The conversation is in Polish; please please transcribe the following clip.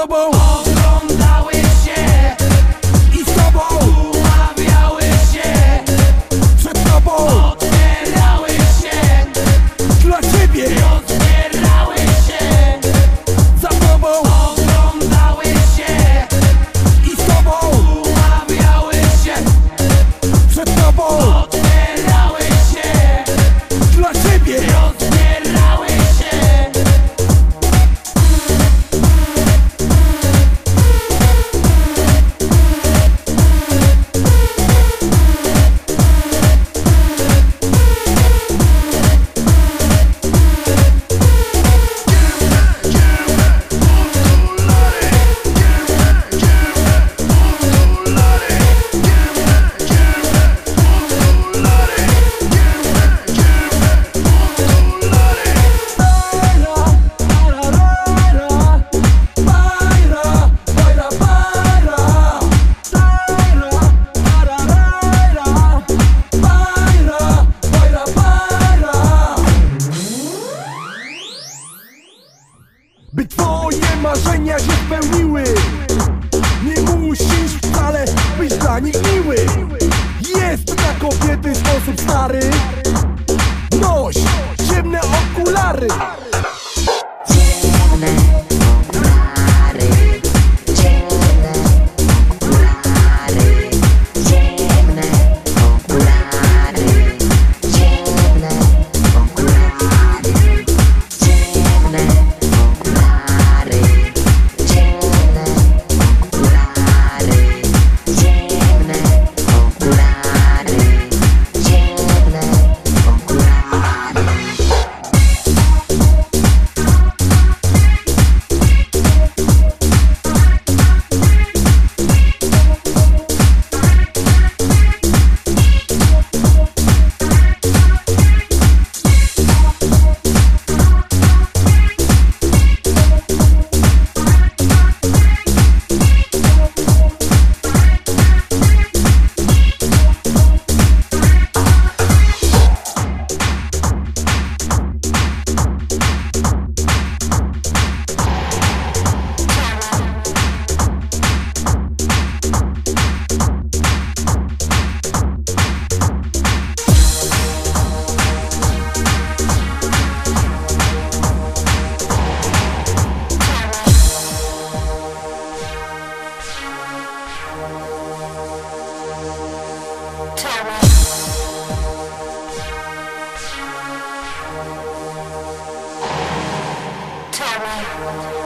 tobą oglądały się I z tobą umawiały się. Przed tobą. Otwierały się Dla ciebie. otwierały się. Za tobą. Oglądały się I z tobą. umawiały się. Przed tobą. Otwierały się Dla ciebie sposób stary. Noś ciemne okulary. Ciemne Thank you.